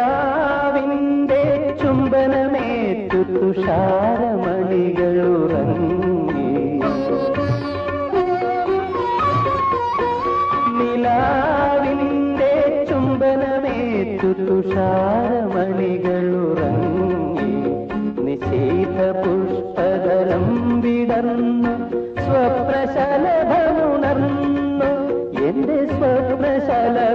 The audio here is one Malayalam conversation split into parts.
നിലാവിന്റെ ചുംബനമേറ്റു തുഷാരമണികൾ ഉറങ്ങി നിലാവിന്റെ ചുംബനമേറ്റു തുഷാരമണികൾ ഉറങ്ങി നിശീത പുഷ്പതലം വിടർന്നു സ്വപ്രശലഭമുണർന്നു. എന്റെ സ്വപ്നശലഭമുണർന്നു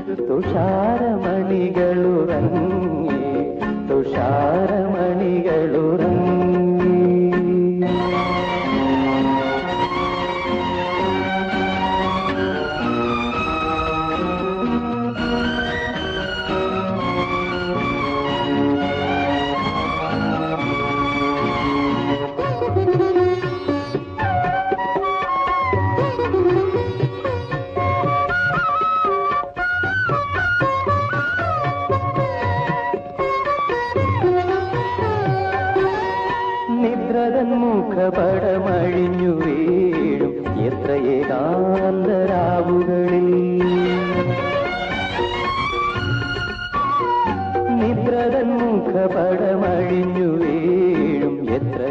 ತುಷಾರ ಮಣಿಗಳು ರಂಗ മുഖപടമഴിഞ്ഞു വീഴും എത്ര ഏകാന്തരാവുകളിൽ. നിദ്രതൻ മുഖപടമഴിഞ്ഞു വീഴും എത്ര